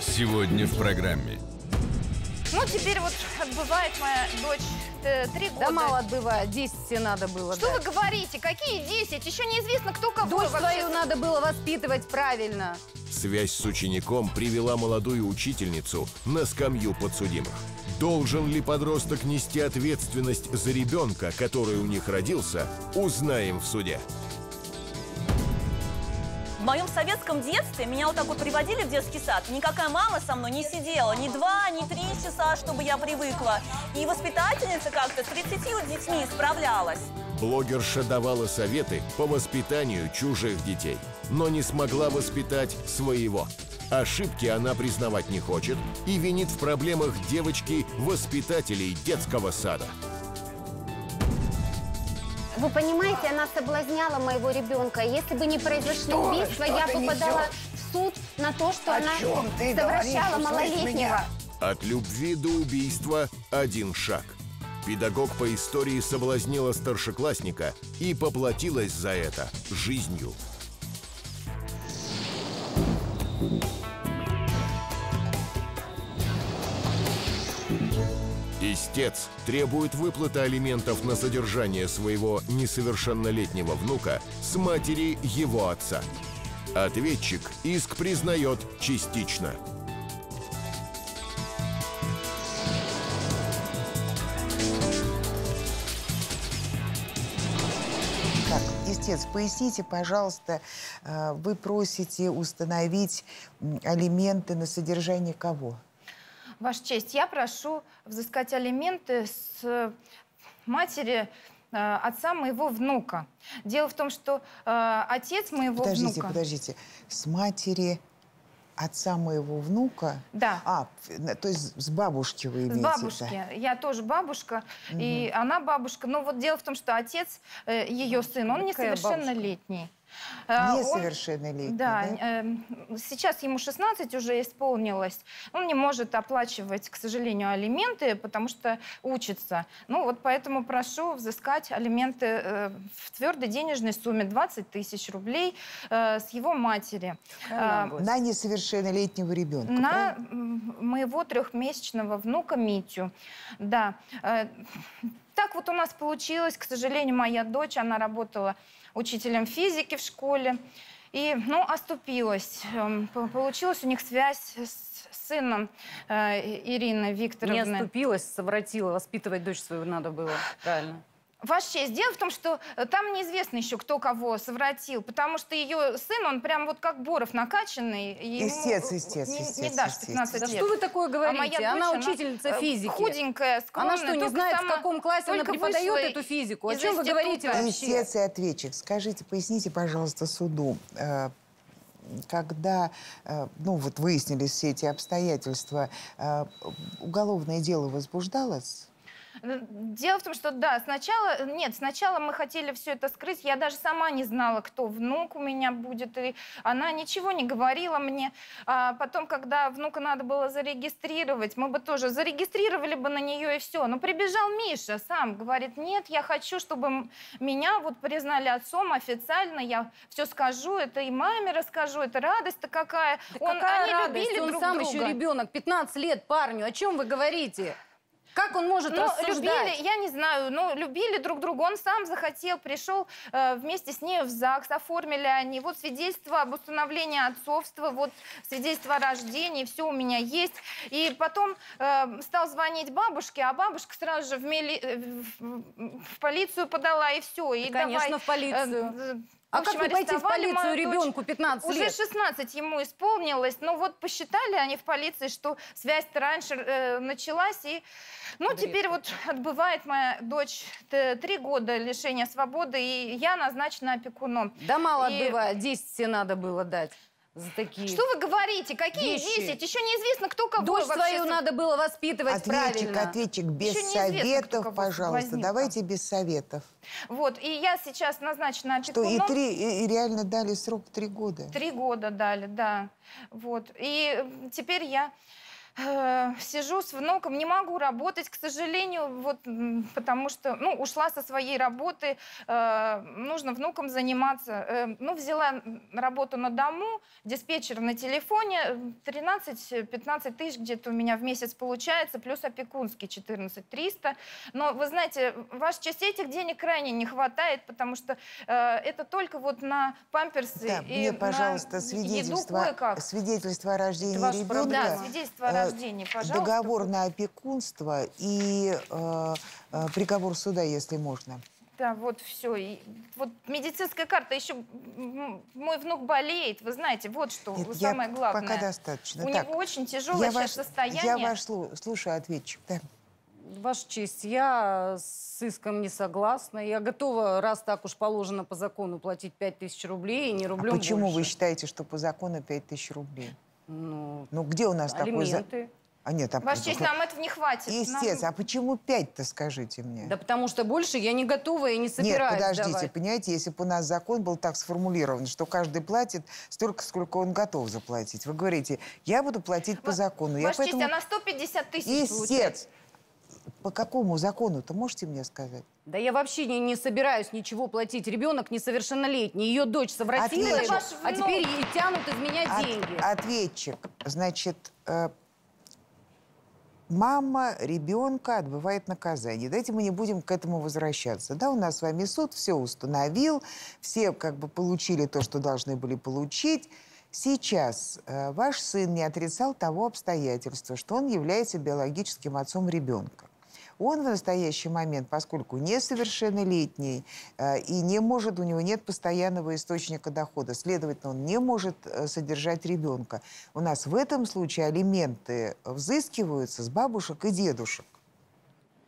Сегодня в программе. Ну, теперь вот отбывает моя дочь э, три года. Да мало отбывает, 10 все надо было Что дать. вы говорите? Какие 10? Еще неизвестно, кто кого Дочь вообще. свою надо было воспитывать правильно. Связь с учеником привела молодую учительницу на скамью подсудимых. Должен ли подросток нести ответственность за ребенка, который у них родился, узнаем в суде. В моем советском детстве меня вот так вот приводили в детский сад. Никакая мама со мной не сидела ни два, ни три часа, чтобы я привыкла. И воспитательница как-то с 30 детьми справлялась. Блогерша давала советы по воспитанию чужих детей, но не смогла воспитать своего. Ошибки она признавать не хочет и винит в проблемах девочки воспитателей детского сада. Вы понимаете, она соблазняла моего ребенка. Если бы не произошло Что? убийство, Что я бы подала несешь? в суд на то, что О она совращала малолетнего. От любви до убийства один шаг. Педагог по истории соблазнила старшеклассника и поплатилась за это жизнью. Истец требует выплаты алиментов на содержание своего несовершеннолетнего внука с матери его отца. Ответчик иск признает частично. Так, истец, поясните, пожалуйста, э, вы просите установить алименты на содержание кого? Ваша честь, я прошу взыскать алименты с э, матери э, отца моего внука. Дело в том, что э, отец моего Подождите, внука... подождите. С матери отца моего внука? Да. А, то есть с бабушки вы С имеете? бабушки. Я тоже бабушка, и она бабушка. Но вот дело в том, что отец, э, ее сын, он Какая несовершеннолетний. да? Э, он- Несовершеннолетний, Да, да? э, сейчас ему 16 уже исполнилось. Он не может оплачивать, к сожалению, алименты, потому что учится. Ну вот поэтому прошу взыскать алименты э, в твердой денежной сумме 20 тысяч рублей э, с его матери. Наглость. На несовершеннолетнего ребенка, на правильно? моего трехмесячного внука Митю. Да. Так вот у нас получилось. К сожалению, моя дочь, она работала учителем физики в школе. И, ну, оступилась. Эм, по- Получилась у них связь с сыном э, Ирины Не Викторовны. оступилась, совратила, воспитывать дочь свою надо было. Правильно. Ваша честь, дело в том, что э, там неизвестно еще, кто кого совратил, потому что ее сын, он прям вот как Боров накачанный. ему, Истец, э, истец, не, истец, не дашь истец. 15 Да лет. что вы такое А говорите? моя она дочь, учительница э, физики. Худенькая, скромная. Она что, не знает, в сама каком классе она преподает эту физику? О чем вы говорите вообще? Истец и ответчик, скажите, поясните, пожалуйста, суду, когда, ну вот выяснились все эти обстоятельства, уголовное дело возбуждалось? Дело в том, что да, сначала, нет, сначала мы хотели все это скрыть. Я даже сама не знала, кто внук у меня будет. И она ничего не говорила мне. А потом, когда внука надо было зарегистрировать, мы бы тоже зарегистрировали бы на нее и все. Но прибежал Миша сам, говорит, нет, я хочу, чтобы меня вот признали отцом официально. Я все скажу, это и маме расскажу, это радость-то какая. Да Он- какая они радость? любили Он друг сам друга. еще ребенок, 15 лет парню. О чем вы говорите? Как он может Ну, рассуждать? любили, я не знаю, ну, любили друг друга. Он сам захотел, пришел э, вместе с ней в ЗАГС, оформили они. Вот свидетельство об установлении отцовства, вот свидетельство о рождении, все у меня есть. И потом э, стал звонить бабушке, а бабушка сразу же в, мили- э, в- в полицию подала, и все. И Да, конечно, давай, в полицию. э, А общем, как вы пойти в полицию ребенку 15 Уже лет? 16 ему исполнилось, но вот посчитали они в полиции, что связь-то раньше э, началась, и ну теперь вот отбывает моя дочь три года лишения свободы, и я назначена опекуном. Да мало И- отбывает, 10 все надо было дать за такие. Что вы говорите? Какие Вещи. 10? Еще неизвестно, кто кого Дочь вообще свою надо было воспитывать Ответчик, правильно. ответчик, без советов, пожалуйста. возьмет Давайте без советов. Вот, и я сейчас назначена Что и, опекуном. три, и, и реально дали срок три года. Три года дали, да. Вот. И теперь я э, сижу с внуком, не могу работать, к сожалению, вот, потому что, ну, ушла со своей работы, э, нужно внуком заниматься. Э, ну, взяла работу на дому, диспетчер на телефоне, э, 13-15 тысяч где-то у меня в месяц получается, плюс опекунский 14 300. Но, вы знаете, ваша честь, этих денег крайне не хватает, потому что э, это только вот на памперсы Да, и мне, на пожалуйста, еду свидетельство, кое-как. свидетельство о рождении ваш ребенка. Да, свидетельство о пожалуйста. Договор на опекунство и э, э, приговор суда, если можно. Да, вот все. И вот медицинская карта еще мой внук болеет, вы знаете, вот что Нет, самое я главное. пока достаточно. У Так, него очень тяжелое я сейчас ваш, состояние. Я ваш слу- слушаю ответчик. Да. Ваша честь, я с иском не согласна. Я готова, раз так уж положено по закону, платить 5000 рублей и не А рублем почему вы больше. считаете, что по закону 5000 рублей? Ну, Ну, где у нас такой... за- алименты. А нет, а Ваша честь, нам этого не хватит. Нам- Естественно. А почему 5-то, скажите мне? Да потому что больше я не готова и не Нет, собираюсь подождите, давать. понимаете, если бы у нас закон был так сформулирован, что каждый платит столько, сколько он готов заплатить. Вы говорите, я буду платить по закону. Я Ваша честь, поэтому... она 150 тысяч получает. По какому закону-то, можете мне сказать? Да я вообще не, не собираюсь ничего платить. Ребенок несовершеннолетний. Ее дочь совратила Ответчик. его, Ваш а теперь ей тянут из меня От- деньги. ответчик. Значит, э, мама ребенка отбывает наказание. Давайте мы не будем к этому возвращаться. Да, у нас с вами суд все установил, все как бы получили то, что должны были получить. Сейчас э, ваш сын не отрицал того обстоятельства, что он является биологическим отцом ребенка. Он в настоящий момент, поскольку несовершеннолетний э, и не может, у него нет постоянного источника дохода, следовательно, он не может э, содержать ребенка. У нас в этом случае алименты взыскиваются с бабушек и дедушек.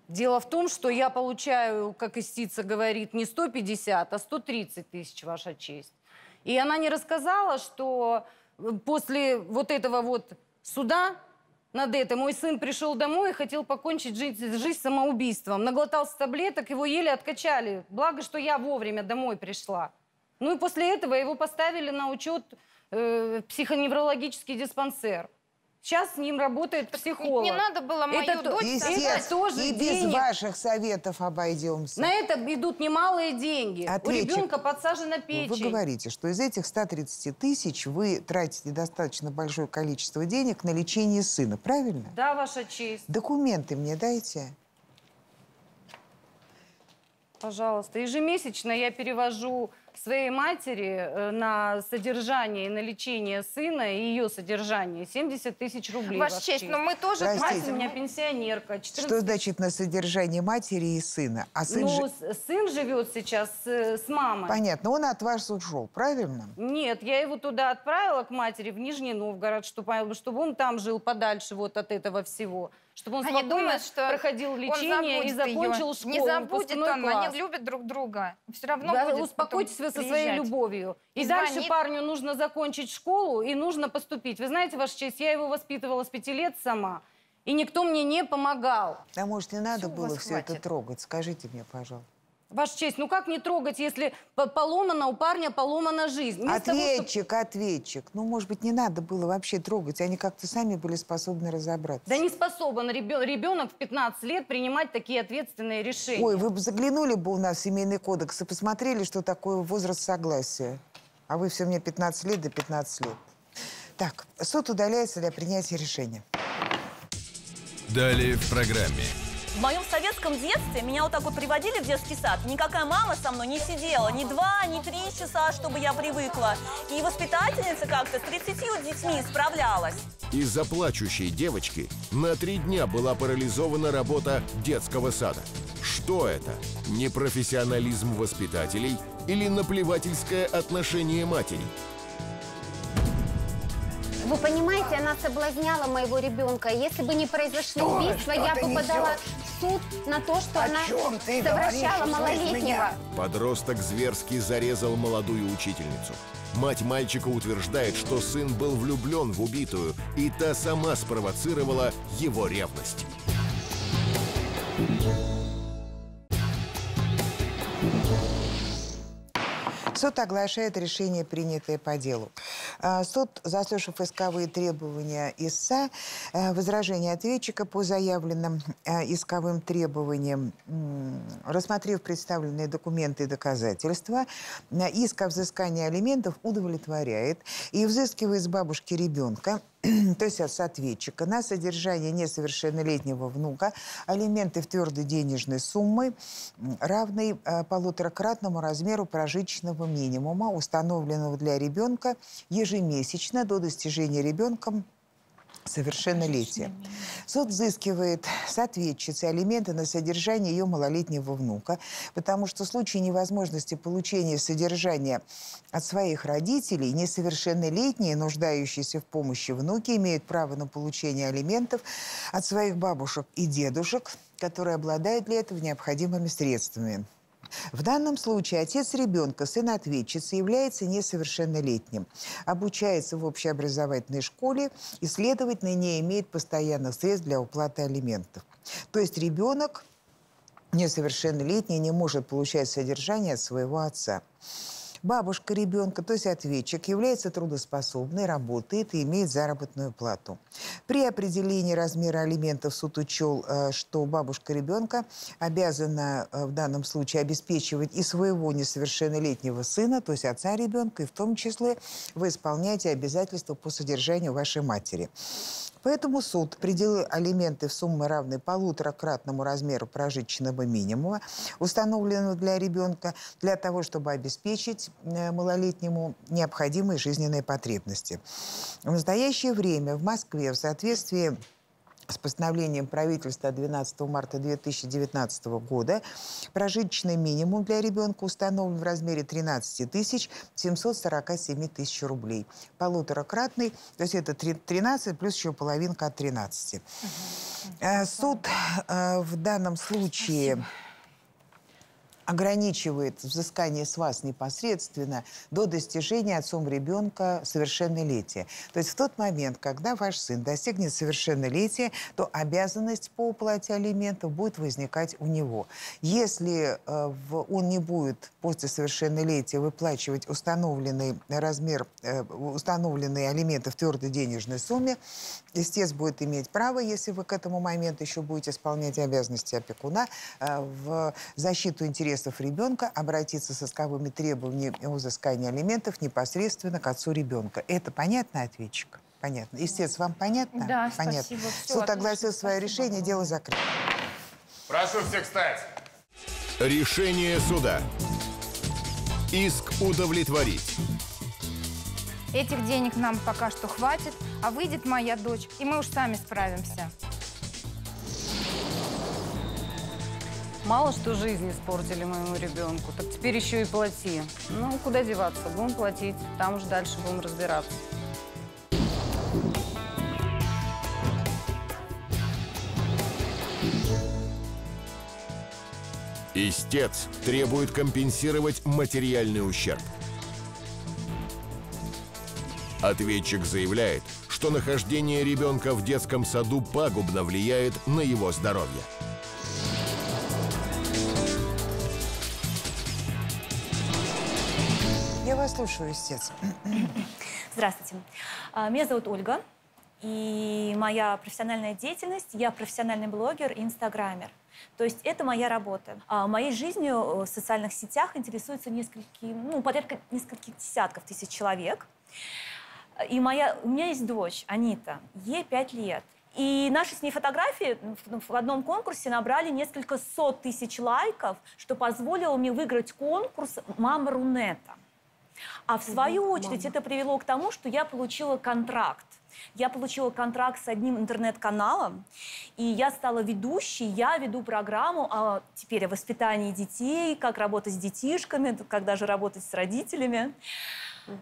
Дело в том, что я получаю, как истица говорит, не 150, а 130 тысяч, ваша честь. И она не рассказала, что э, после вот этого вот суда над этим мой сын пришел домой и хотел покончить жизнь, жизнь самоубийством. Наглотался таблеток, его еле откачали. Благо, что я вовремя домой пришла. Ну и после этого его поставили на учет э, психоневрологический диспансер. Сейчас с ним работает психолог. Не надо было мою Это то- дочь... Это Естественно, тоже и без денег. ваших советов обойдемся. На это идут немалые деньги. Ответчик. У ребенка подсажена Вы печень. говорите, что из этих 130 тысяч вы тратите достаточно большое количество денег на лечение сына, правильно? Да, ваша честь. Документы мне дайте. Пожалуйста. Ежемесячно я перевожу своей матери э, на содержание и на лечение сына и ее содержание 70 тысяч рублей. Ваша Ваша честь, но мы тоже... Простите. Мать у меня пенсионерка. 14 Что значит на содержание матери и сына? А сын Ну, с- сын живет сейчас э, с мамой. Понятно, он от вас ушел, правильно? Нет, я его туда отправила к матери в Нижний Новгород, чтобы, чтобы он там жил подальше вот от этого всего. Чтобы он Они спокойно думают, что проходил он лечение и забудет её. закончил школу. Не забудет он, класс. они любят друг друга. Все равно Да, будет успокойтесь вы со своей приезжать. любовью. И, И дальше звонит. парню нужно закончить школу и нужно поступить. Вы знаете, Ваша честь, я его воспитывала с пяти лет сама, и никто мне не помогал. А может, не надо Всё, у было все это хватит. трогать? Скажите мне, пожалуйста. Ваша честь, ну как не трогать, если по- поломана у парня поломана жизнь? Вместо того, чтоб- Ответчик, ответчик. Ну, может быть, не надо было вообще трогать. Они как-то сами были способны разобраться. Да не способен ребенок в 15 лет принимать такие ответственные решения. Ой, вы бы заглянули бы у нас в семейный кодекс и посмотрели, что такое возраст согласия. А вы все мне 15 лет до 15 лет. Так, суд удаляется для принятия решения. Далее в программе. В моем советском детстве меня вот так вот приводили в детский сад. Никакая мама со мной не сидела. Ни два, ни три часа, чтобы я привыкла. И воспитательница как-то с 30 детьми справлялась. Из-за плачущей девочки на три дня была парализована работа детского сада. Что это? Непрофессионализм воспитателей или наплевательское отношение матери? Вы понимаете, она соблазняла моего ребенка. Если бы не произошло убийство, я бы подала в суд на то, что она совращала малолетнего. Подросток зверски зарезал молодую учительницу. Мать мальчика утверждает, что сын был влюблен в убитую, и та сама спровоцировала его ревность. Суд оглашает решение, принятое по делу. А, суд, заслушав исковые требования ИСА, э, возражение ответчика по заявленным э, исковым требованиям, рассмотрев представленные документы и доказательства, э, иск о взыскании алиментов удовлетворяет и взыскивает с бабушки ребенка то есть с ответчика, на содержание несовершеннолетнего внука алименты в твердой денежной суммы, равной э, полуторакратному размеру прожиточного минимума, установленного для ребенка ежемесячно до достижения ребенком совершеннолетия. Суд взыскивает с ответчицы алименты на содержание ее малолетнего внука, потому что в случае невозможности получения содержания от своих родителей несовершеннолетние, нуждающиеся в помощи внуки, имеют право на получение алиментов от своих бабушек и дедушек, которые обладают для этого необходимыми средствами. В данном случае отец ребенка, сын ответчицы, является несовершеннолетним, обучается в общеобразовательной школе и, следовательно, не имеет постоянных средств для уплаты алиментов. То есть ребенок несовершеннолетний не может получать содержание от своего отца. Бабушка ребенка, то есть ответчик, является трудоспособной, работает и имеет заработную плату. При определении размера алиментов суд учел, э, что бабушка ребенка обязана э, в данном случае обеспечивать и своего несовершеннолетнего сына, то есть отца ребенка, и в том числе вы исполняете обязательства по содержанию вашей матери. Поэтому суд определил алименты в сумме равной полуторакратному размеру прожиточного минимума, установленного для ребенка, для того, чтобы обеспечить э, малолетнему необходимые жизненные потребности. В настоящее время в Москве в соответствии с постановлением правительства 12 марта 2019 года прожиточный минимум для ребенка установлен в размере 13 тысяч 747 тысяч рублей. Полуторакратный, то есть это 13 плюс еще половинка от 13. Угу. Суд э, в данном случае... Спасибо ограничивает взыскание с вас непосредственно до достижения отцом ребенка совершеннолетия. То есть в тот момент, когда ваш сын достигнет совершеннолетия, то обязанность по уплате алиментов будет возникать у него. Если э, он не будет после совершеннолетия выплачивать установленный размер, э, установленные алименты в твердой денежной сумме, истец будет иметь право, если вы к этому моменту еще будете исполнять обязанности опекуна, э, в защиту интересов ребенка обратиться с исковыми требованиями о взыскании алиментов непосредственно к отцу ребенка. Это понятно, ответчик? Понятно. Истец, вам понятно? Да, понятно. спасибо. Все, Суд огласил свое спасибо. решение, дело закрыто. Прошу всех встать. Решение суда. Иск удовлетворить. Этих денег нам пока что хватит, а выйдет моя дочь, и мы уж сами справимся. Мало что жизнь испортили моему ребенку, так теперь еще и плати. Ну, куда деваться, будем платить, там уж дальше будем разбираться. Истец требует компенсировать материальный ущерб. Ответчик заявляет, что нахождение ребенка в детском саду пагубно влияет на его здоровье. Я вас слушаю, истец. Здравствуйте. А, меня зовут Ольга. И моя профессиональная деятельность, я профессиональный блогер и инстаграмер. То есть это моя работа. А моей жизнью в социальных сетях интересуется несколько, ну, порядка нескольких десятков тысяч человек. И моя, у меня есть дочь, Анита, ей пять лет. И наши с ней фотографии в одном конкурсе набрали несколько сот тысяч лайков, что позволило мне выиграть конкурс «Мама Рунета». А в свою очередь это привело к тому, что я получила контракт. Я получила контракт с одним интернет-каналом, и я стала ведущей. Я веду программу о, теперь о воспитании детей, как работать с детишками, когда же работать с родителями. Угу.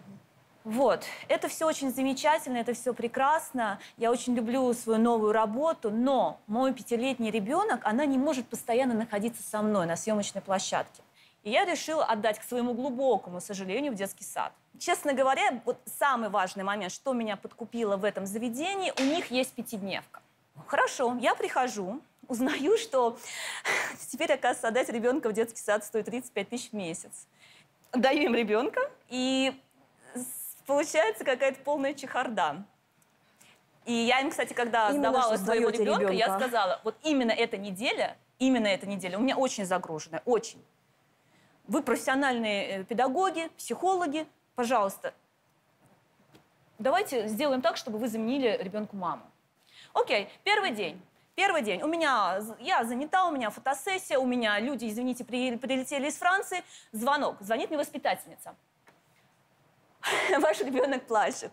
Вот, это все очень замечательно, это все прекрасно. Я очень люблю свою новую работу, но мой пятилетний ребенок, она не может постоянно находиться со мной на съемочной площадке. И я решила отдать к своему глубокому сожалению в детский сад. Честно говоря, вот самый важный момент, что меня подкупило в этом заведении, у них есть пятидневка. Хорошо, я прихожу, узнаю, что теперь, оказывается, отдать ребенка в детский сад стоит 35 тысяч в месяц. Даю им ребенка, и получается какая-то полная чехарда. И я им, кстати, когда Именно сдавала своего сдаете ребенка, я ребенка. сказала, вот именно эта неделя, именно эта неделя у меня очень загруженная, очень. Вы профессиональные э, педагоги, психологи, пожалуйста, давайте сделаем так, чтобы вы заменили ребенку маму. Окей, первый день. Первый день. У меня, я занята, у меня фотосессия, у меня люди, извините, при- прилетели из Франции. Звонок. Звонит мне воспитательница. Ваш ребенок плачет.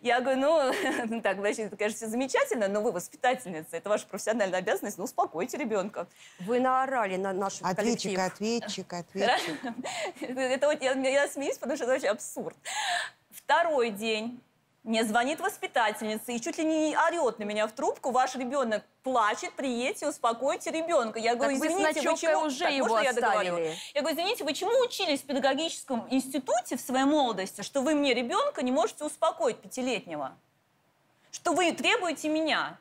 Я говорю, ну, так, значит, это, конечно, все замечательно, но вы воспитательница, это ваша профессиональная обязанность, ну, успокойте ребенка. Вы наорали на наш Ответчик, коллектив. ответчик, ответчик. Это вот я, я смеюсь, потому что это вообще абсурд. Второй день. Мне звонит воспитательница и чуть ли не орет на меня в трубку. Ваш ребенок плачет, приедьте, успокойте ребенка. Я говорю, Так вы извините, вы ночевкой чему... уже Так, его можно я договорю? оставили? Я говорю, извините, вы чему учились в педагогическом институте в своей молодости, что вы мне ребенка не можете успокоить пятилетнего? Что вы требуете меня?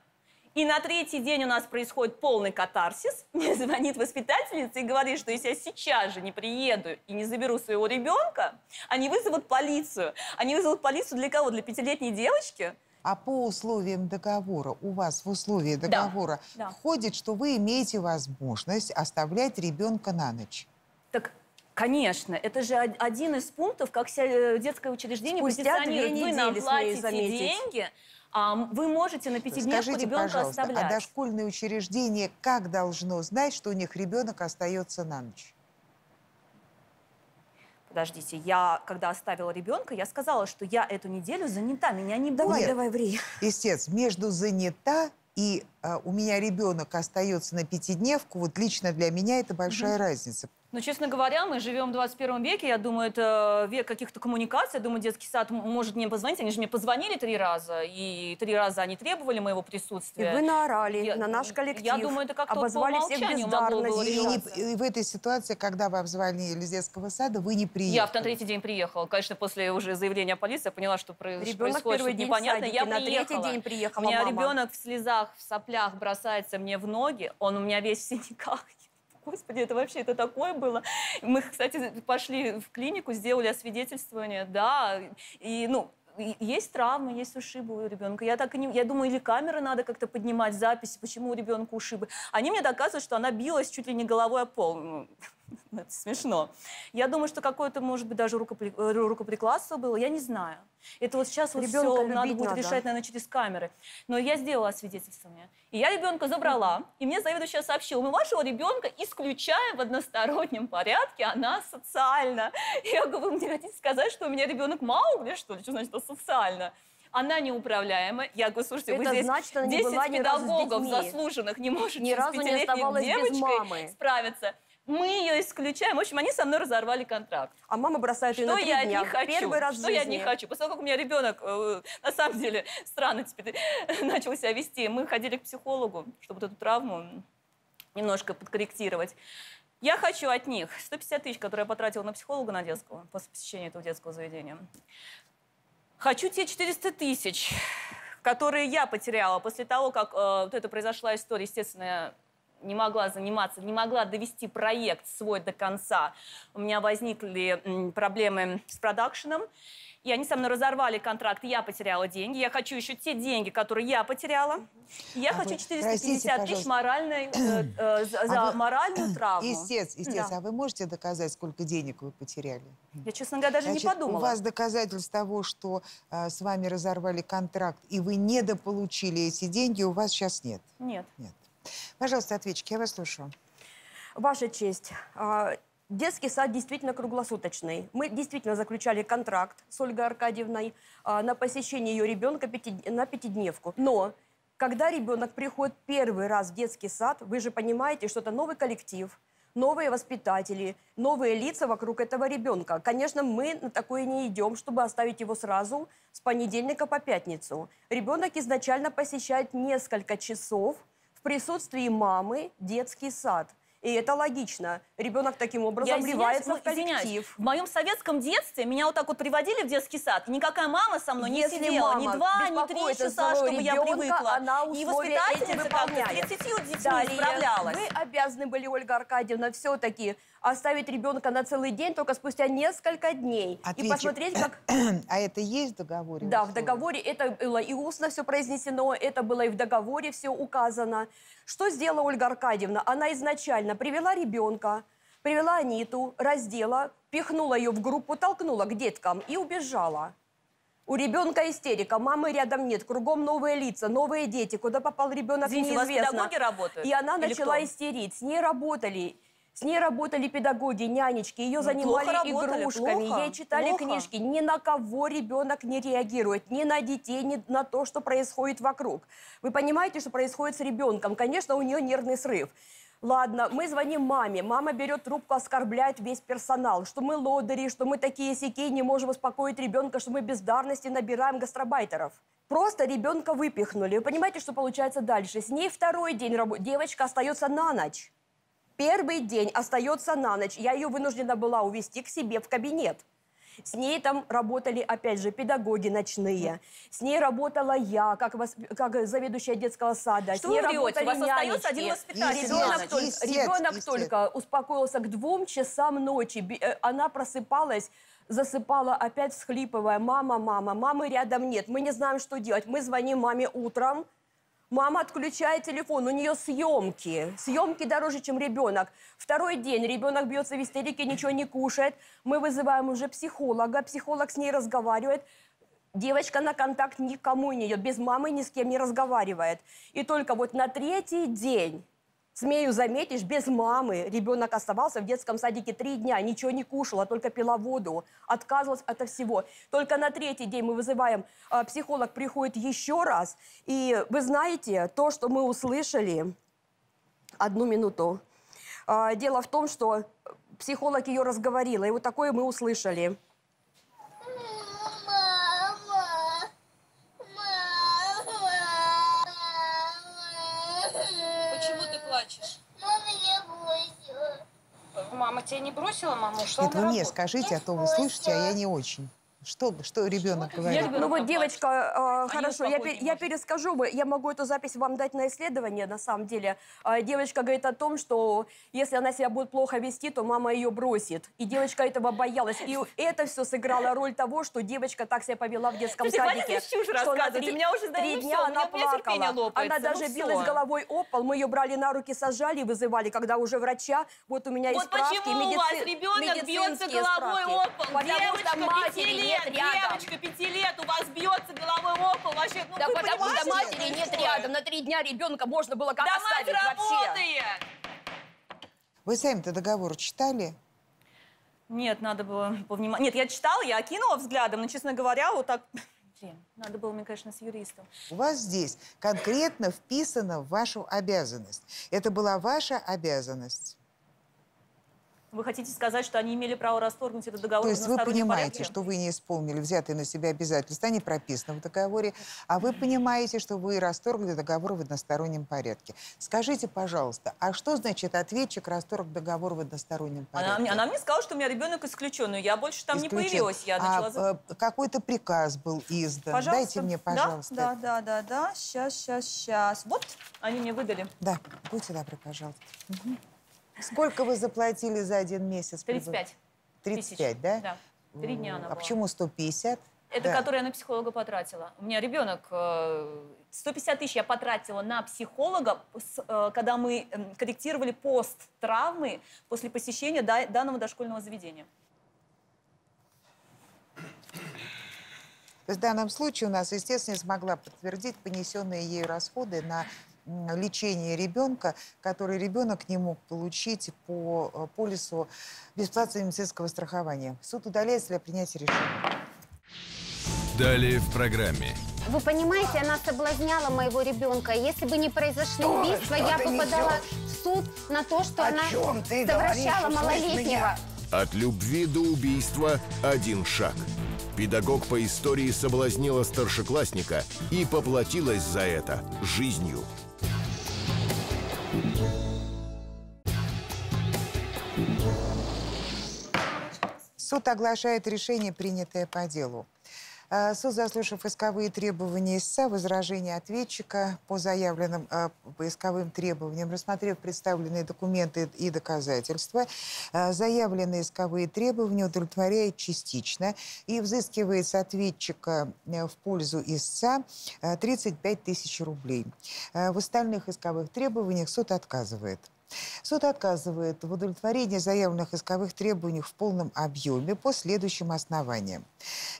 И на третий день у нас происходит полный катарсис. Мне звонит воспитательница и говорит, что если я сейчас же не приеду и не заберу своего ребенка, они вызовут полицию. Они вызовут полицию для кого? Для пятилетней девочки? А по условиям договора, у вас в условии договора да. входит, что вы имеете возможность оставлять ребенка на ночь. Так, конечно, это же од- один из пунктов, как э, детское учреждение Спустя позиционирует. Вы нам платите заметить. деньги, вы можете на пятидневку Скажите, ребенка пожалуйста, оставлять. а дошкольное учреждение как должно знать, что у них ребенок остается на ночь? Подождите, я, когда оставила ребенка, я сказала, что я эту неделю занята, меня не Давай, будет. давай, ври. Истец, между занята и а, у меня ребенок остается на пятидневку, вот лично для меня это большая разница. Ну, честно говоря, мы живем в 21 веке. Я думаю, это век каких-то коммуникаций. Я думаю, детский сад может мне позвонить. Они же мне позвонили три раза, и три раза они требовали моего И присутствия. вы наорали Я- на наш коллектив. я думаю, это как-то вот по обозвали всех бездарностью. И, и в этой ситуации, когда вам звонили из детского сада, вы не приехали. Я на третий день приехала. Конечно, после уже заявления о полиции я поняла, что произ- Ребенок происходит первый что-то день в непонятное. садике, Я на третий приехала. день приехала У меня мама. ребенок в слезах, в соплях бросается мне в ноги. Он у меня весь в синяках. Господи, это вообще это такое было. Мы, кстати, пошли в клинику, сделали освидетельствование, да, и, ну, есть травмы, есть ушибы у ребенка. Я так и не, я думаю, или камеры надо как-то поднимать, записи, почему у ребенка ушибы. Они мне доказывают, что она билась чуть ли не головой о пол. Это смешно. Я думаю, что какое-то, может быть, даже э, рукоприкладство было, я не знаю. Это вот сейчас вот Ребенка все любить надо будет надо. решать, наверное, через камеры. Но я сделала освидетельствование. И я ребенка забрала, и мне заведующая сообщила, мы вашего ребенка исключаем в одностороннем порядке, она социальна. Я говорю, вы мне хотите сказать, что у меня ребенок Маугли, что ли? Что значит социально? Она неуправляемая. Я говорю, слушайте, вы Это здесь значит, она не 10 была педагогов заслуженных не может Ни разу не оставалась без девочкой мамы. справиться. Мы ее исключаем. В общем, они со мной разорвали контракт. А мама бросает ее Что на три я дня. них хочу? Первый раз в что я них хочу? После того, как у меня ребенок, э, на самом деле, странно теперь начал себя вести, мы ходили к психологу, чтобы вот эту травму немножко подкорректировать. Я хочу от них 150 тысяч, которые я потратила на психолога на детского после посещения этого детского заведения. Хочу те 400 тысяч, которые я потеряла после того, как э, вот это произошла история, естественно, не могла заниматься, не могла довести проект свой до конца. У меня возникли проблемы с продакшеном, и они со мной разорвали контракт, я потеряла деньги. Я хочу еще те деньги, которые я потеряла. И я А хочу вы, 450 простите, тысяч моральной, э, э, за, за А вы- моральную травму. Истец, истец, Да. а вы можете доказать, сколько денег вы потеряли? Я, честно говоря, даже Значит, не подумала. У вас доказательств того, что а, с вами разорвали контракт, и вы недополучили эти деньги, у вас сейчас нет. Нет. Нет. Пожалуйста, ответчик, я вас слушаю. Ваша честь, а, детский сад действительно круглосуточный. Мы действительно заключали контракт с Ольгой Аркадьевной а, на посещение ее ребенка на пятидневку. Но когда ребенок приходит первый раз в детский сад, вы же понимаете, что это новый коллектив, новые воспитатели, новые лица вокруг этого ребенка. Конечно, мы на такое не идем, чтобы оставить его сразу с понедельника по пятницу. Ребенок изначально посещает несколько часов присутствии мамы детский сад. И это логично. Ребенок таким Я образом извиняюсь, вливается в коллектив. извиняюсь. В моем советском детстве меня вот так вот приводили в детский сад. Никакая мама со мной не Если сидела. Ни два, ни три часа, чтобы я ребенка, привыкла. она И воспитательница как-то с выполняет. 30 детьми Далее, справлялась. Вы обязаны были, Ольга Аркадьевна, все-таки оставить ребенка на целый день только спустя несколько дней. И Отвечу. посмотреть, как... А это есть в договоре? Да, в договоре это было и устно все произнесено, это было и в договоре все указано. Что сделала Ольга Аркадьевна? Она изначально привела ребенка, привела Аниту, раздела, пихнула ее в группу, толкнула к деткам и убежала. У ребенка истерика, мамы рядом нет, кругом новые лица, новые дети. Куда попал ребенок, Извините, у вас неизвестно. работают? И она Или начала кто? истерить. С ней работали. С ней работали педагоги, нянечки, ее Ну, занимали работали, игрушками, плохо, ей читали плохо. книжки. Ни на кого ребенок не реагирует, ни на детей, ни на то, что происходит вокруг. Вы понимаете, что происходит с ребенком? Конечно, у нее нервный срыв. Ладно, мы звоним маме. Мама берет трубку, оскорбляет весь персонал, что мы лодыри, что мы такие сякие, не можем успокоить ребенка, что мы бездарности набираем гастробайтеров. Просто ребенка выпихнули. Вы понимаете, что получается дальше? С ней второй день работы. Девочка остается на ночь. Первый день остается на ночь. Я ее вынуждена была увезти к себе в кабинет. С ней там работали, опять же, педагоги ночные. С ней работала я, как, восп- как заведующая детского сада. Что с ней вы врете? У вас остается нянечки. один воспитатель Ребенок, только, ребенок только успокоился к двум часам ночи. Э, Она просыпалась, засыпала, опять всхлипывая. Мама, мама, мамы рядом нет. Мы не знаем, что делать. Мы звоним маме утром. Мама отключает телефон, у нее съемки. Съемки дороже, чем ребенок. Второй день ребенок бьется в истерике, ничего не кушает. Мы вызываем уже психолога, психолог с ней разговаривает. Девочка на контакт никому не идет, без мамы ни с кем не разговаривает. И только вот на третий день, смею заметить, без мамы ребенок оставался в детском садике три дня, ничего не кушала, только пила воду, отказывалась от всего. Только на третий день мы вызываем, а, психолог приходит еще раз. И вы знаете, то, что мы услышали, одну минуту. А, Дело в том, что психолог ее разговорила, и вот такое мы услышали. Мама! Мама! Почему ты плачешь? Мама не бросила. Мама тебя не бросила, маму? Что Нет, вы мне работает? скажите, а то вы слышите, а я не очень. Что, что ребенок говорит? Ну вот девочка, э, Они хорошо, я, я перескажу, вы- я могу эту запись вам дать на исследование, на самом деле. Э, девочка говорит о том, что если она себя будет плохо вести, то мама ее бросит. И девочка этого боялась. И это все сыграло роль того, что девочка так себя повела в детском Слушайте, садике. чушь что она рассказывать, три- у меня уже, три ну дня всё, у она плакала. Она ну даже всё. билась головой об пол. Мы ее брали на руки, сажали и вызывали, когда уже врача. Вот у меня есть Вот справки. почему у вас ребенок бьется головой справки. об пол? Потому Девочка что матери пяти нет рядом. девочка пяти лет у вас бьется головой об пол. Вообще, ну Да вы потому что матери нет такое? рядом. На три дня ребенка можно было как Да мать оставить вообще. работает! Вы сами-то договор читали? Нет, надо было повнимательнее. Нет, я читала, я окинула взглядом, но, честно говоря, вот так... Блин, надо было мне, конечно, с юристом. У вас здесь конкретно вписано в вашу обязанность. Это была ваша обязанность. Вы хотите сказать, что они имели право расторгнуть этот договор То есть вы понимаете, порядке? что вы не исполнили взятые на себя обязательства, они прописаны в договоре, а вы понимаете, что вы расторгли договор в одностороннем порядке. Скажите, пожалуйста, а что значит ответчик расторг договор в одностороннем порядке? Она, мне- она мне сказала, что у меня ребенок исключен, но я больше там не Исключен. появилась. Я начала... за- А какой-то приказ был издан. Пожалуйста. Дайте мне, Да, пожалуйста. Да, да, да, да. Сейчас, сейчас, сейчас. Вот, они мне выдали. Да, будьте добры, пожалуйста. Мгм. Сколько вы заплатили за один месяц? 35 35, тысяч. да? Да. Три дня она А была. почему 150? Это Да. которое я на психолога потратила. У меня ребенок... э, 150 тысяч я потратила на психолога, э, когда мы эм, корректировали пост-травмы после посещения да- данного дошкольного заведения. То есть в данном случае у нас, естественно, смогла подтвердить понесенные ею расходы на лечение ребенка, который ребенок не мог получить по э, полису бесплатного медицинского страхования. Суд удаляется для принятия решения. Далее в программе. Вы понимаете, она соблазняла моего ребенка. Если бы не произошли убийства, я бы подала в суд на то, что она совращала малолетнего. От любви до убийства один шаг. Педагог по истории соблазнила старшеклассника и поплатилась за это жизнью. Суд оглашает решение, принятое по делу. Э, Суд, заслушав исковые требования истца, возражения ответчика по заявленным э, по исковым требованиям, рассмотрев представленные документы и доказательства, э, заявленные исковые требования удовлетворяет частично и взыскивает с ответчика э, в пользу истца э, 35 тысяч рублей. Э, В остальных исковых требованиях суд отказывает. Суд отказывает в удовлетворении заявленных исковых требований в полном объеме по следующим основаниям.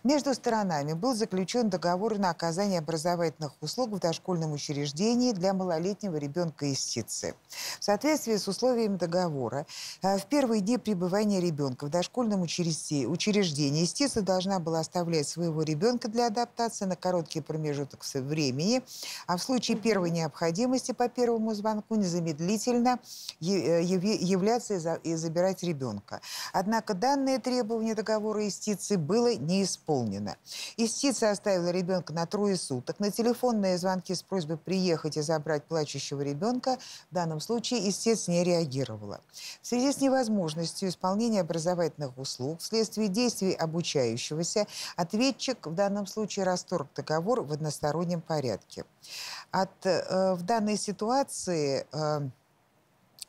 Между сторонами был заключен договор на оказание образовательных услуг в дошкольном учреждении для малолетнего ребенка из СИЦИ. В соответствии с условиями договора, э, в первые дни пребывания ребенка в дошкольном учрежде- учреждении СТИЦа должна была оставлять своего ребенка для адаптации на короткий промежуток времени, а в случае первой необходимости по первому звонку незамедлительно являться и, за- и забирать ребенка. Однако данное требование договора истицы было не исполнено. Истица оставила ребенка на трое суток. На телефонные звонки с просьбой приехать и забрать плачущего ребенка в данном случае истец не реагировала. В связи с невозможностью исполнения образовательных услуг вследствие действий обучающегося ответчик в данном случае расторг договор в одностороннем порядке. От, э, в данной ситуации э,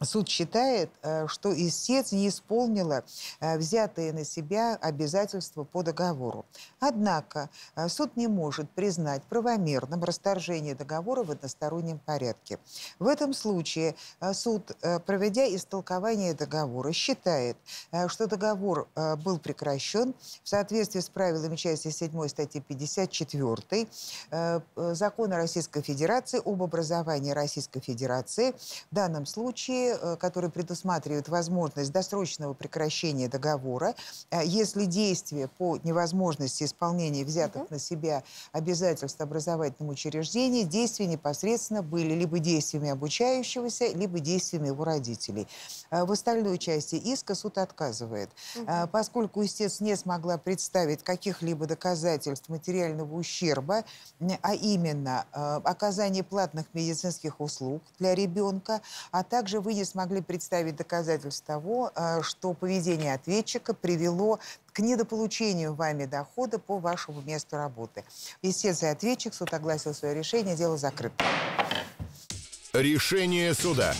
Суд считает, э, что истец не исполнила э, взятые на себя обязательства по договору. Однако э, суд не может признать правомерным расторжение договора в одностороннем порядке. В этом случае суд, проведя истолкование договора, считает, что договор был прекращен в соответствии с правилами части 7 статьи 54 э, э, Закона Российской Федерации об образовании Российской Федерации. В данном случае, э, который предусматривает возможность досрочного прекращения договора, э, если действия по невозможности исполнения взятых на себя обязательств образовательном учреждении, действия непосредственно были либо действиями обучающегося, либо действиями его родителей. Э, В остальной части иска суд отказывает. Э, Поскольку истец не смогла представить каких-либо доказательств материального ущерба, а именно оказание платных медицинских услуг для ребенка, а также вы не смогли представить доказательств того, э, что поведение ответчика привело к недополучению вами дохода по вашему месту работы. И ответчик, суд огласил свое решение, дело закрыто. Решение суда.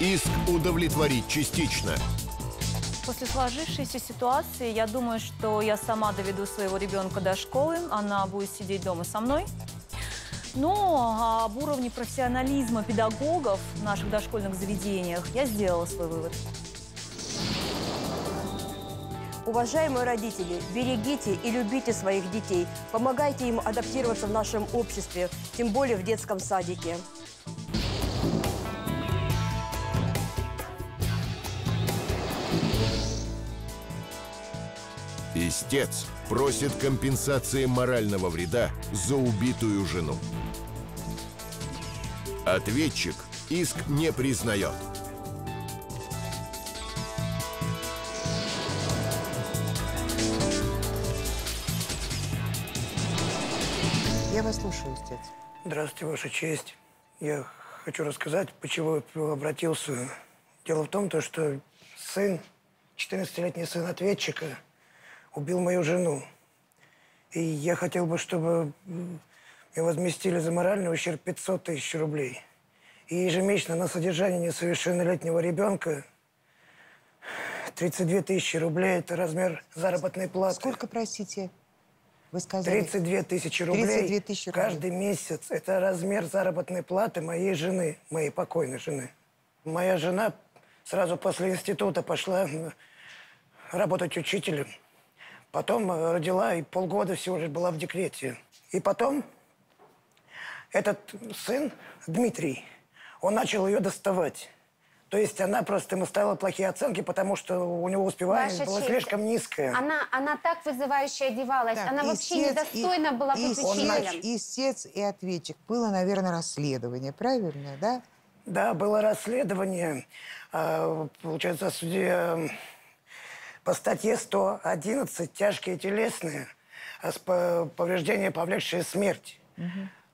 Иск удовлетворить частично. После сложившейся ситуации, я думаю, что я сама доведу своего ребенка до школы, она будет сидеть дома со мной. Но об уровне профессионализма педагогов в наших дошкольных заведениях я сделала свой вывод. Уважаемые родители, берегите и любите своих детей. Помогайте им адаптироваться в нашем обществе, тем более в детском садике. Истец просит компенсации морального вреда за убитую жену. Ответчик иск не признает. Я вас слушаю, истец. Здравствуйте, Ваша честь. Я хочу рассказать, почему я обратился. Дело в том, то, что сын, 14-летний сын ответчика, убил мою жену. И я хотел бы, чтобы мне возместили за моральный ущерб 500 тысяч рублей. И ежемесячно на содержание несовершеннолетнего ребенка 32 тысячи рублей – это размер заработной платы. Сколько, простите? Вы сказали... 32 тысячи рублей, 32 тысячи рублей. каждый месяц. Это размер заработной платы моей жены, моей покойной жены. Моя жена сразу после института пошла работать учителем. Потом э, родила и полгода всего лишь была в декрете. И потом этот сын, Дмитрий, он начал ее доставать. То есть она просто ему ставила плохие оценки, потому что у него успеваемость Ваша была честь, слишком низкая. Она, она так вызывающе одевалась. Так, она вообще истец и- недостойна была быть ис- учителем. Истец и ответчик. Было, наверное, расследование, правильно, да? Да, было расследование, а, получается, суде э, по статье 111 «Тяжкие телесные а, повреждения, повлекшие смерть».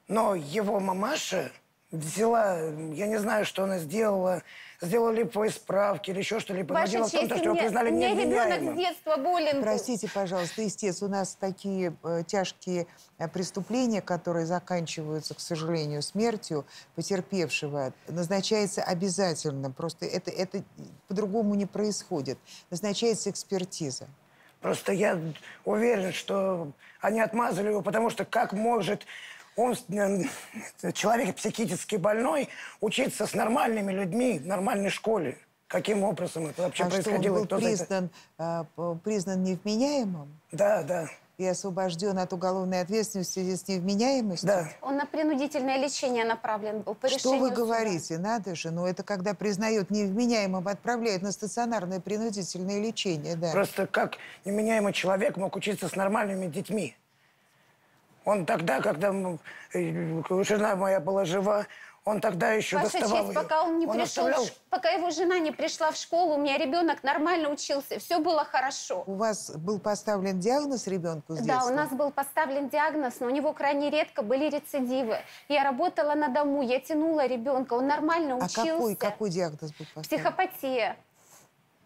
Но его мамаша, взяла, я не знаю, что она сделала, сделала липовые справки или еще что-либо. Ваша дело в том, честь, что его признали меня ребенок с детства болен. Простите, пожалуйста, истец, у нас такие э, тяжкие э, преступления, которые заканчиваются, к сожалению, смертью потерпевшего, назначается обязательно. Просто это, это по-другому не происходит. Назначается экспертиза. Просто я уверен, что они отмазали его, потому что как может он, человек психически больной, учиться с нормальными людьми в нормальной школе? Каким образом это вообще а что, он происходило? был это- признан, э, п- признан невменяемым Да, да, и освобожден от уголовной ответственности в связи с невменяемостью? да. Он на принудительное лечение направлен был по Что вы суда. говорите? Надо же, но это когда признают невменяемым, отправляют на стационарное принудительное лечение, да. Просто как неменяемый человек мог учиться с нормальными детьми? Он тогда, когда э, жена моя была жива, он тогда еще Ваша доставал честь, ее. пока он не Он пришел, оставлял- пока его жена не пришла в школу, у меня ребенок нормально учился, все было хорошо. У вас был поставлен диагноз ребенку с Да, детства? у нас был поставлен диагноз, но у него крайне редко были рецидивы. Я работала на дому, я тянула ребенка, он нормально А учился. какой, какой диагноз был поставлен? Психопатия.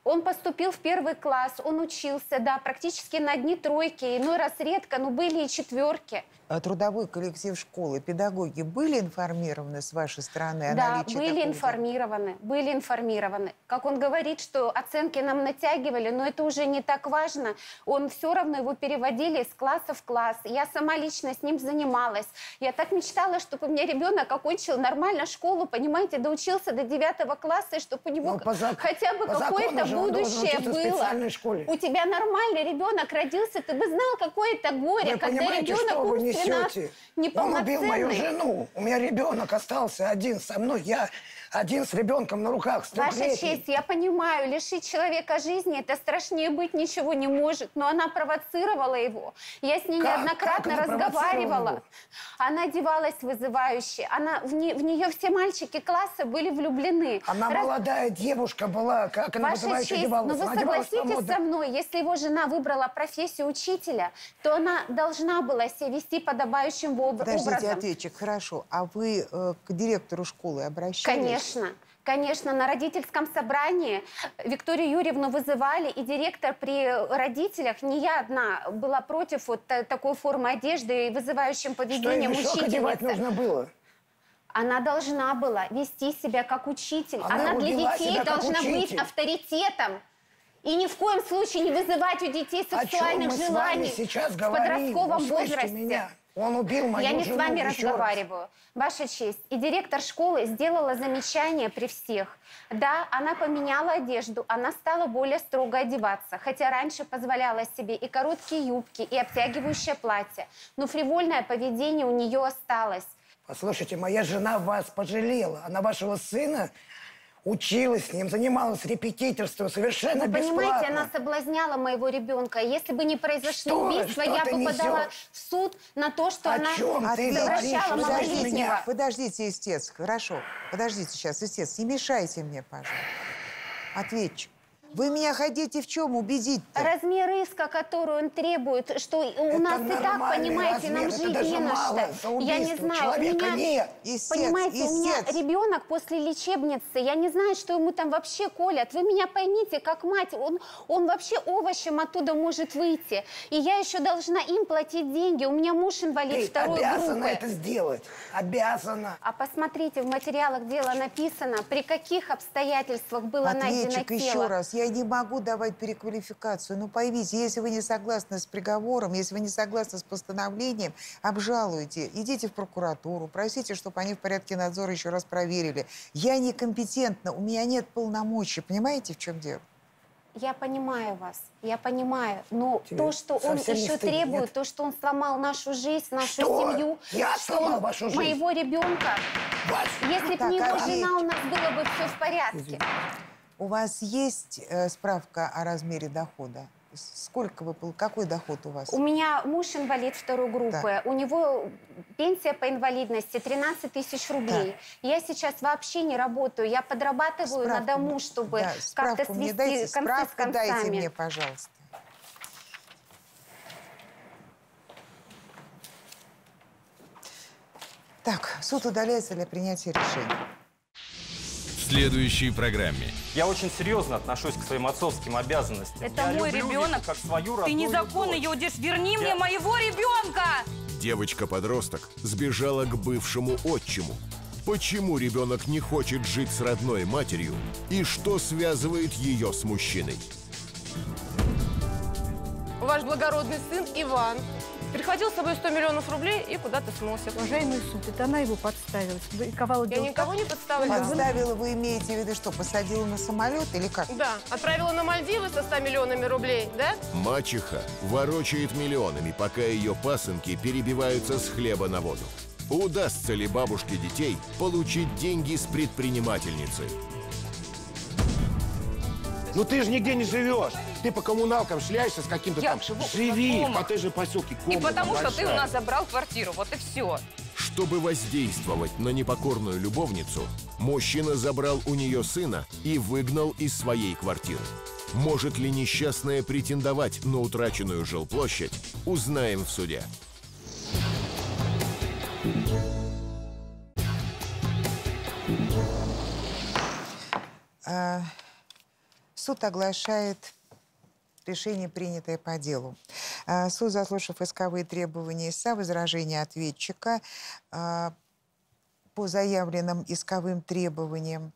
Он поступил в первый класс, он учился, да, практически на одни тройки, иной раз редко, но были и четверки. А трудовой коллектив школы, педагоги были информированы с вашей стороны о Да, наличии были такого информированы, были информированы. Как он говорит, что оценки нам натягивали, но это уже не так важно. Он все равно его переводили из класса в класс. Я сама лично с ним занималась. Я так мечтала, чтобы у меня ребенок окончил нормально школу, понимаете, доучился до девятого класса, и чтобы у него Ну, по зак- хотя бы по закону он должен будущее было. У тебя нормальный ребенок родился, ты бы знал, какое это горе, Вы когда ребенок что вы несете? Он убил мою жену. У меня ребенок остался один со мной. Я один с ребенком на руках. Ваша честь, я понимаю, лишить человека жизни, это страшнее быть ничего не может. Но она провоцировала его. Я с ней Как? неоднократно Как она разговаривала. Она одевалась вызывающе. Она, в, не- в нее все мальчики класса были влюблены. Она Раз- молодая девушка была. Как она Ваша вызывающе честь, одевалась? но вы Она одевалась по согласитесь со мной, если его жена выбрала профессию учителя, то она должна была себя вести подобающим об- Подождите, образом. ответчик, хорошо. А вы э, к директору школы обращались? Конечно. Конечно, на родительском собрании Викторию Юрьевну вызывали, и директор при родителях, не я одна, была против вот та- такой формы одежды и вызывающим Что поведением мешок одевать нужно было? Она должна была вести себя как учитель. Она Она, для детей должна быть авторитетом. И ни в коем случае не вызывать у детей О чем сексуальных мы с вами желаний сейчас в подростковом Услышьте возрасте. меня. Он убил мою Я не жену с вами еще раз. разговариваю. Ваша честь. И директор школы сделала замечание при всех. Да, она поменяла одежду, она стала более строго одеваться, хотя раньше позволяла себе и короткие юбки, и обтягивающее платье. Но фривольное поведение у нее осталось. Послушайте, моя жена вас пожалела. Она вашего сына училась с ним, занималась репетиторством совершенно Вы бесплатно. понимаете, она соблазняла моего ребенка. Если бы не произошло Что? убийство, Что я попадала несешь? в суд на то, что О она чем ты меня. подождите, истец, хорошо. Подождите сейчас, истец, не мешайте мне, пожалуйста. Ответчик. Вы меня хотите в чем убедить-то? Размер иска, который он требует, что у нас и так, понимаете, нам размер, это жить не на что. Я не знаю, у меня, нет. Истец, понимаете, у меня истец. ребенок после лечебницы, я не знаю, что ему там вообще колят. Вы меня поймите, как мать, он, он вообще овощем оттуда может выйти. И я еще должна им платить деньги. У меня муж инвалид Ты второй обязана группы. это сделать. Обязана. А посмотрите, в материалах дела написано, при каких обстоятельствах было найдено Ответчик, тело. еще раз, я не могу давать переквалификацию. Ну, поймите, если вы не согласны с приговором, если вы не согласны с постановлением, обжалуйте, идите в прокуратуру, просите, чтобы они в порядке надзора еще раз проверили. Я некомпетентна, у меня нет полномочий, понимаете, в чем дело? Я понимаю вас, я понимаю, но Тебе то, что он еще стыдно, требует, нет? то, что он сломал нашу жизнь, нашу Что? семью, Я что сломал он вашу жизнь? моего ребенка. Вась, Если бы Так, не его а жена, у нас было бы все в порядке. У вас есть э, справка о размере дохода? С- Сколько вы, какой доход у вас? У меня муж инвалид второй группы, у него пенсия по инвалидности 13 тысяч рублей. Я сейчас вообще не работаю, я подрабатываю на Справку дому, мне- чтобы да, как-то справку мне свести дайте, концы с справку дайте концами. мне, пожалуйста. Так, суд удаляется для принятия решения. В следующей программе. Я очень серьезно отношусь к своим отцовским обязанностям. Это Я мой ребенок. Как свою Ты родную незаконно ее удержишь. Верни Я- мне моего ребенка! Девочка-подросток сбежала к бывшему отчиму. Почему ребенок не хочет жить с родной матерью и что связывает ее с мужчиной? Ваш благородный сын Иван прихватил с собой 100 миллионов рублей и куда-то сносит. Уважаемый суд, это она его подставила. Выковала Я никого не подставила. Подставила, вы имеете в виду что, посадила на самолет или как? Да, отправила на Мальдивы со 100 миллионами рублей, да? Мачеха ворочает миллионами, пока ее пасынки перебиваются с хлеба на воду. Удастся ли бабушке детей получить деньги с предпринимательницы? Ну ты же нигде не живешь. Ты по коммуналкам шляешься с каким-то там... живу Живи в коттеджном поселке. И потому что ты у большая. нас забрал квартиру, вот и все. Чтобы воздействовать на непокорную любовницу, мужчина забрал у нее сына и выгнал из своей квартиры. Может ли несчастная претендовать на утраченную жилплощадь, узнаем в суде. А, Суд оглашает решение, принятое по делу. А, Суд, заслушав исковые требования ИСА, возражения ответчика а, по заявленным исковым требованиям,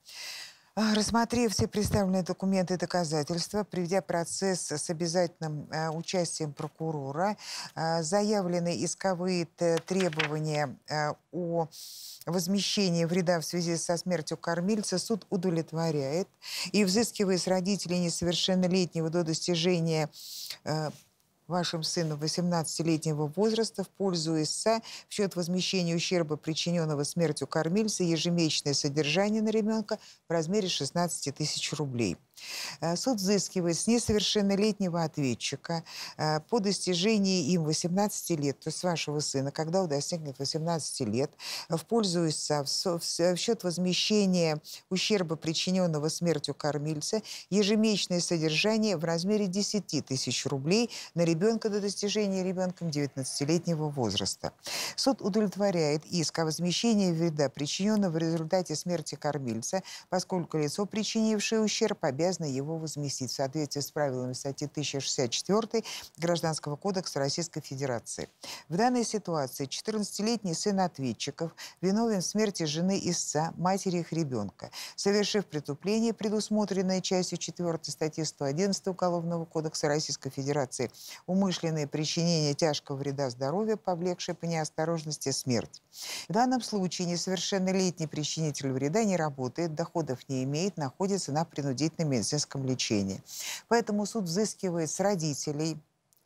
Рассмотрев все представленные документы и доказательства, приведя процесс с обязательным а, участием прокурора, а, заявленные исковые требования а, о возмещении вреда в связи со смертью кормильца. Суд удовлетворяет. И взыскивая с родителей несовершеннолетнего до достижения э, вашим сыном 18-летнего возраста в пользу ИСА в счет возмещения ущерба, причиненного смертью кормильца, ежемесячное содержание на ребенка в размере 16 тысяч рублей. Э, Суд взыскивает с несовершеннолетнего ответчика э, по достижении им 18 лет, то есть вашего сына, когда он достигнет 18 лет, э, в пользу ИСА в счет возмещения ущерба, причиненного смертью кормильца, ежемесячное содержание в размере 10 тысяч рублей на ребенка до достижения ребенком 19-летнего возраста. Суд удовлетворяет иск о возмещении вреда, причиненного в результате смерти кормильца, поскольку лицо, причинившее ущерб, обязано его возместить в соответствии с правилами статьи 1064 Гражданского кодекса Российской Федерации. В данной ситуации 14-летний сын ответчиков виновен в смерти жены истца, матери их ребенка, совершив преступление, предусмотренное частью 4 статьи 111 Уголовного кодекса Российской Федерации, умышленное причинение тяжкого вреда здоровью, повлекшее по неосторожности смерть. В данном случае несовершеннолетний причинитель вреда не работает, доходов не имеет, находится на принудительном медицинском лечении. Поэтому суд взыскивает с родителей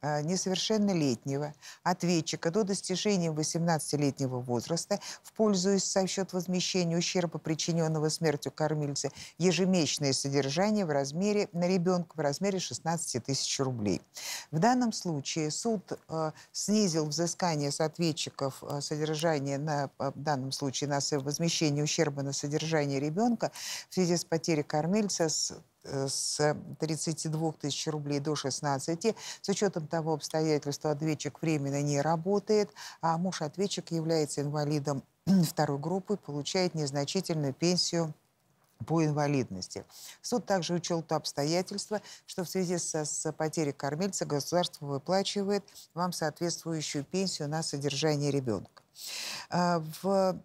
несовершеннолетнего ответчика до достижения 18-летнего возраста в пользу со счет возмещения ущерба, причиненного смертью кормильца, ежемесячное содержание в размере на ребенка в размере 16 тысяч рублей. В данном случае суд э, снизил взыскание с ответчиков э, содержания на э, в данном случае на возмещение ущерба на содержание ребенка в связи с потерей кормильца с с 32 тысяч рублей до 16, с учетом того обстоятельства, ответчик временно не работает, а муж ответчик является инвалидом второй группы, получает незначительную пенсию по инвалидности. Суд также учел то обстоятельство, что в связи со, с потерей кормильца государство выплачивает вам соответствующую пенсию на содержание ребенка. А, В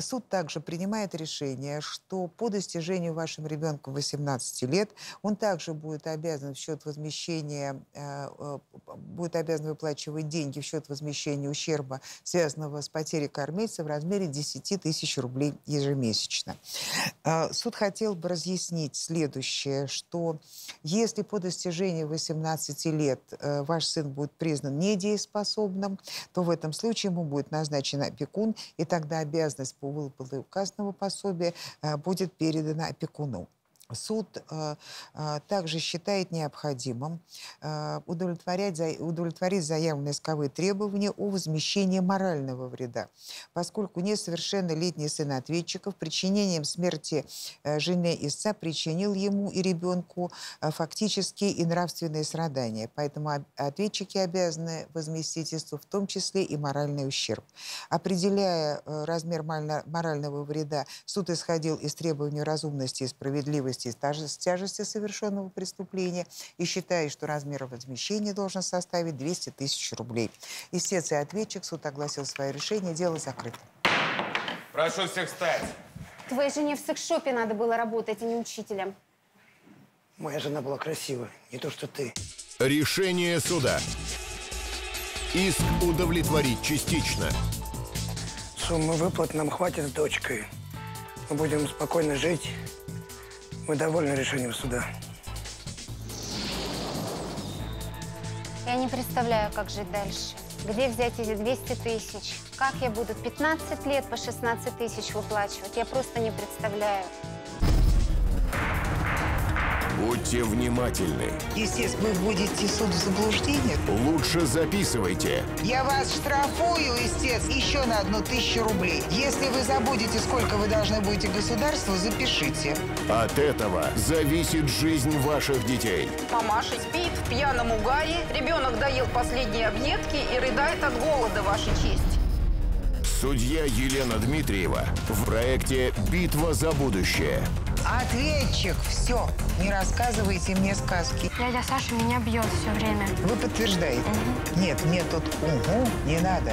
Суд также принимает решение, что по достижению вашим ребенком 18 лет он также будет обязан в счет возмещения, э, э, будет обязан выплачивать деньги в счет возмещения ущерба, связанного с потерей кормильца в размере 10 тысяч рублей ежемесячно. Э, Суд хотел бы разъяснить следующее, что если по достижении 18 лет ваш сын будет признан недееспособным, то в этом случае ему будет назначен опекун, и тогда обязанность по выплате указанного пособия э, будет передана опекуну. Суд э, э, также считает необходимым э, удовлетворять, за- удовлетворить заявленные исковые требования о возмещении морального вреда, поскольку несовершеннолетний сын ответчиков причинением смерти э, жены истца причинил ему и ребенку э, фактические и нравственные страдания. Поэтому ответчики обязаны возместить истцу в том числе и моральный ущерб. Определяя э, размер морального вреда, суд исходил из требований разумности и справедливости и тяж- тяжести совершенного преступления и считает, что размер возмещения должен составить 200 тысяч рублей. Истец и ответчик суд огласил свое решение, дело закрыто. Прошу всех встать. Твоей жене в секс-шопе надо было работать, а не учителем. Моя жена была красивая, не то что ты. Решение суда. Иск удовлетворить частично. Суммы выплат нам хватит с дочкой. Мы будем спокойно жить. Мы довольны решением суда. Я не представляю, как жить дальше. Где взять эти 200 тысяч? Как я буду 15 лет по 16 тысяч выплачивать? Я просто не представляю. Будьте внимательны. Естественно, вы вводите суд в заблуждение. Лучше записывайте. Я вас штрафую, истец, еще на одну тысячу рублей. Если вы забудете, сколько вы должны будете государству, запишите. От этого зависит жизнь ваших детей. Мамаша спит в пьяном угаре, ребенок доел последние объедки и рыдает от голода, Ваша честь. Судья Елена Дмитриева в проекте «Битва за будущее». Ответчик, все, не рассказывайте мне сказки. Дядя Саша меня бьет все время. Вы подтверждаете? Нет, мне тут угу не надо.